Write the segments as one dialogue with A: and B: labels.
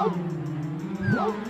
A: No. No.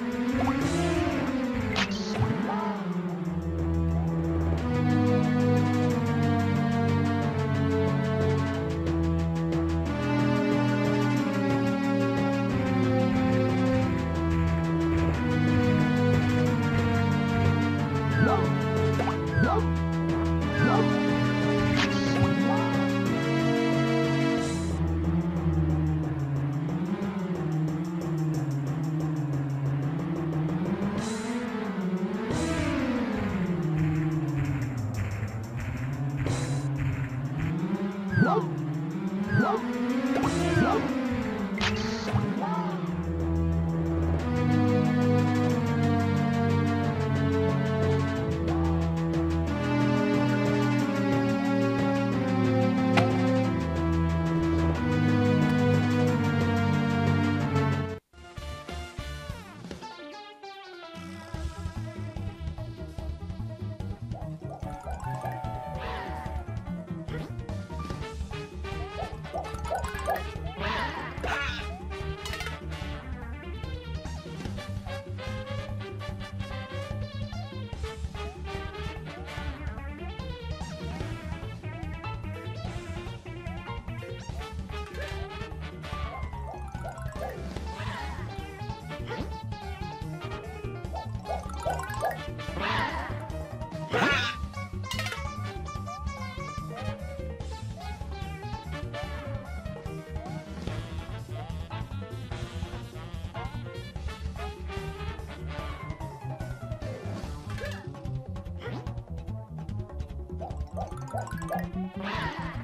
A: Yeah.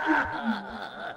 A: Ah!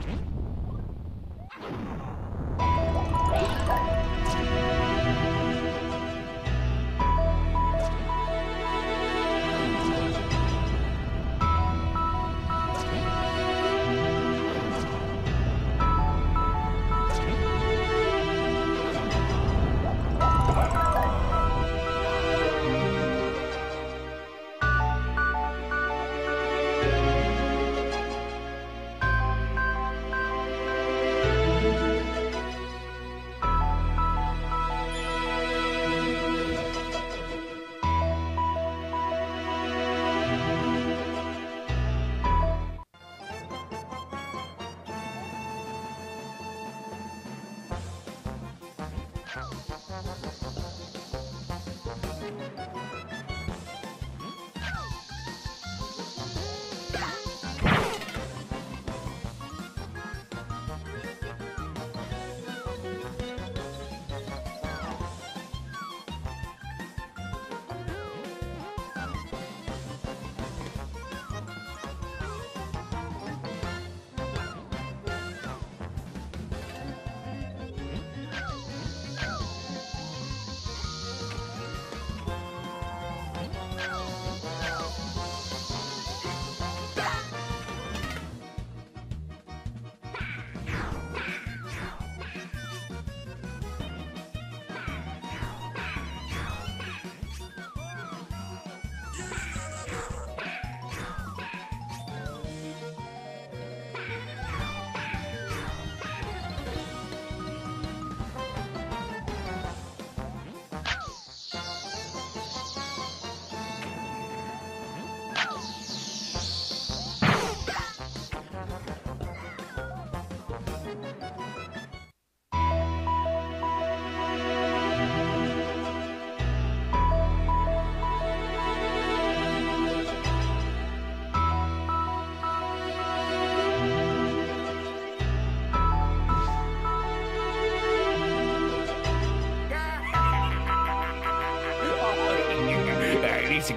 A: interesting.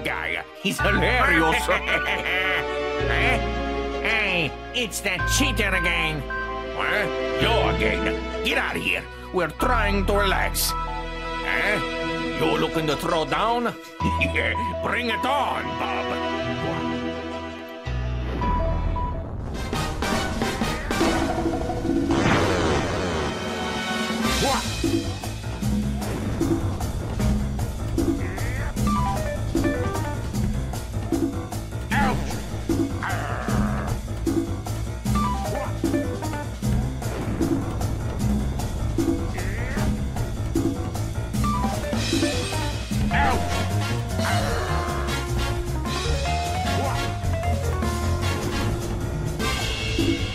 A: Guy he's hilarious.
B: Eh? Hey, it's that cheater again. What? You again? Get out of here. We're trying to relax. Eh? You looking to throw down? Bring it on, Bob. Arr!